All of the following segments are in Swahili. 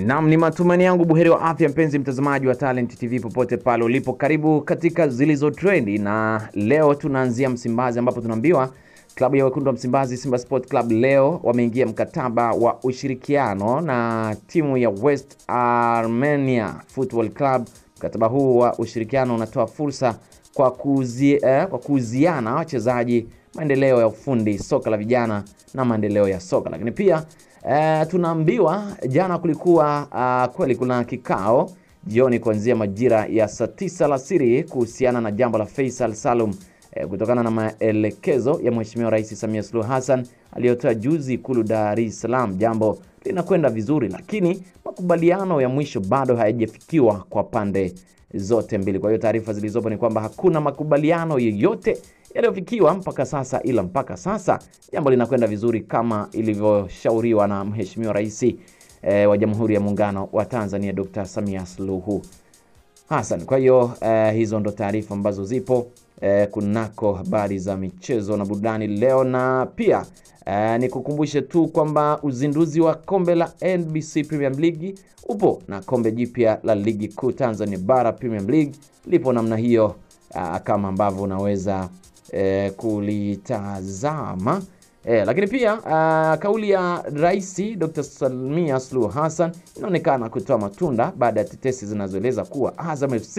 Naam, ni matumaini yangu. Buheri wa afya, mpenzi mtazamaji wa Talent TV popote pale ulipo, karibu katika zilizo trendi, na leo tunaanzia Msimbazi ambapo tunaambiwa klabu ya wekundu wa Msimbazi Simba Sport Club leo wameingia mkataba wa ushirikiano na timu ya West Armenia Football Club. Mkataba huu wa ushirikiano unatoa fursa kwa kuzi, eh, kuuziana wachezaji, maendeleo ya ufundi, soka la vijana na maendeleo ya soka, lakini pia eh, tunaambiwa jana kulikuwa uh, kweli kuna kikao jioni kuanzia majira ya saa tisa alasiri kuhusiana na jambo la Faisal Salum e, kutokana na maelekezo ya Mheshimiwa Rais Samia Suluhu Hassan aliyotoa juzi Ikulu Dar es Salaam. Jambo linakwenda vizuri, lakini makubaliano ya mwisho bado hayajafikiwa kwa pande zote mbili. Kwa hiyo taarifa zilizopo ni kwamba hakuna makubaliano yoyote yaliyofikiwa mpaka sasa, ila mpaka sasa jambo linakwenda vizuri kama ilivyoshauriwa na Mheshimiwa Rais e, wa Jamhuri ya Muungano wa Tanzania Dr. Samia Suluhu Hassan. Kwa hiyo e, hizo ndo taarifa ambazo zipo e, kunako habari za michezo na burudani leo, na pia e, nikukumbushe tu kwamba uzinduzi wa kombe la NBC Premier League upo na kombe jipya la ligi kuu Tanzania Bara Premier League lipo namna hiyo, a, kama ambavyo unaweza eh, kulitazama eh, lakini pia a, kauli ya Rais Dr. salmia Suluhu Hassan inaonekana kutoa matunda baada ya tetesi zinazoeleza kuwa Azam FC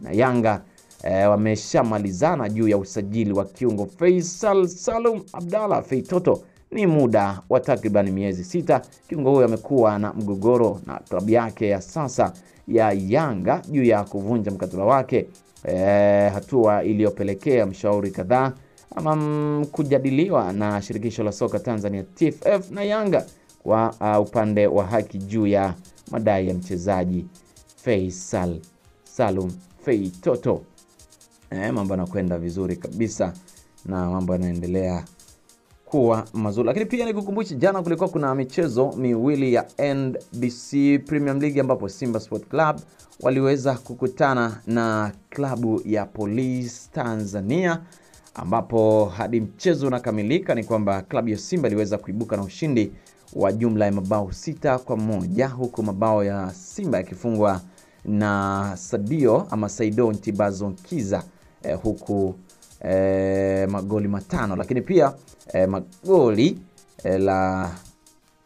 na Yanga e, wameshamalizana juu ya usajili wa kiungo Faisal Salum abdallah Feitoto. Ni muda wa takriban miezi sita kiungo huyo amekuwa na mgogoro na klabu yake ya sasa ya Yanga juu ya kuvunja mkataba wake eh, hatua iliyopelekea mshauri kadhaa ama kujadiliwa na shirikisho la soka Tanzania TFF na Yanga kwa uh, upande wa haki juu ya madai ya mchezaji Faisal Salum Feitoto. Eh, mambo yanakwenda vizuri kabisa na mambo yanaendelea kuwa mazuri, lakini pia nikukumbushe, jana kulikuwa kuna michezo miwili ya NBC Premium League ambapo Simba Sport Club waliweza kukutana na klabu ya Police Tanzania, ambapo hadi mchezo unakamilika ni kwamba klabu ya Simba iliweza kuibuka na ushindi wa jumla ya mabao sita kwa moja huku mabao ya Simba yakifungwa na Sadio ama Saido Ntibazonkiza eh, huku eh, magoli matano, lakini pia eh, magoli eh, la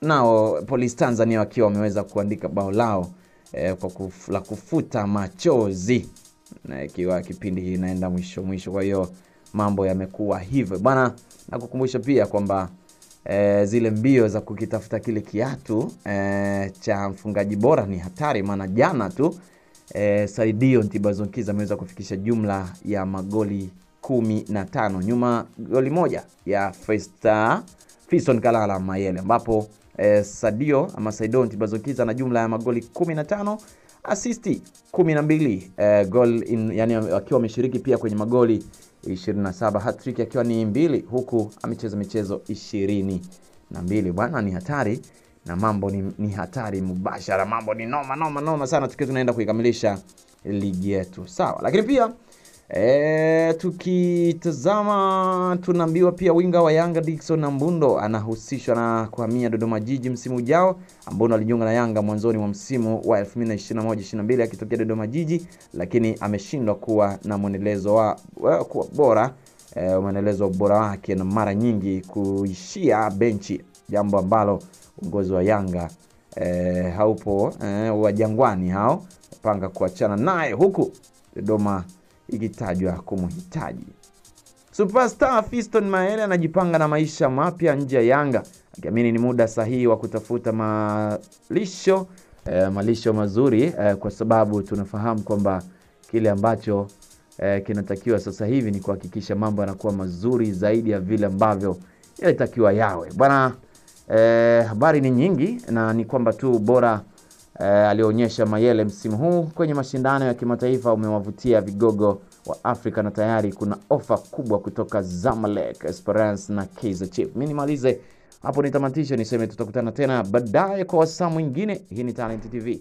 nao Polisi Tanzania wakiwa wameweza kuandika bao lao eh, kwa kuf, la kufuta machozi ikiwa kipindi hii inaenda mwisho mwisho. Kwa hiyo mambo yamekuwa hivyo bwana, nakukumbusha pia kwamba e, zile mbio za kukitafuta kile kiatu e, cha mfungaji bora ni hatari, maana jana tu e, Saidio Ntibazonkiza ameweza kufikisha jumla ya magoli kumi na tano nyuma goli moja ya Festa Fiston Kalala Mayele, ambapo eh, Sadio ama Saidon Tibazokiza na jumla ya magoli 15 asisti 12 eh, goal in, yani akiwa ameshiriki pia kwenye magoli 27 hat-trick akiwa ni mbili huku amecheza michezo ishirini na mbili. Bwana ni hatari na mambo ni, ni hatari mubashara, mambo ni noma noma noma sana, tukiwa tunaenda kuikamilisha ligi yetu sawa. Lakini pia e, tukitazama tunaambiwa pia winga wa Yanga Dickson Ambundo anahusishwa na kuhamia Dodoma Jiji msimu ujao. Ambundo alijiunga na Yanga mwanzoni mwa msimu wa 2021-22 akitokea Dodoma Jiji, lakini ameshindwa kuwa na mwendelezo wa, wa kuwa bora e, mwendelezo wa ubora wake na mara nyingi kuishia benchi, jambo ambalo uongozi wa Yanga e, haupo e, wa Jangwani hao panga kuachana naye huku Dodoma ikitajwa kumhitaji. Superstar Fiston Maele anajipanga na maisha mapya nje ya Yanga akiamini ni muda sahihi wa kutafuta malisho eh, malisho mazuri eh, kwa sababu tunafahamu kwamba kile ambacho eh, kinatakiwa sasa hivi ni kuhakikisha mambo yanakuwa mazuri zaidi ya vile ambavyo yalitakiwa yawe bwana. Eh, habari ni nyingi na ni kwamba tu bora eh, alionyesha Mayele msimu huu kwenye mashindano ya kimataifa umewavutia vigogo wa Afrika na tayari kuna ofa kubwa kutoka Zamalek, Esperance na Kaizer Chiefs. Mimi nimalize hapo, nitamatisha niseme tutakutana tena baadaye kwa wasaa mwingine. Hii ni Talent TV.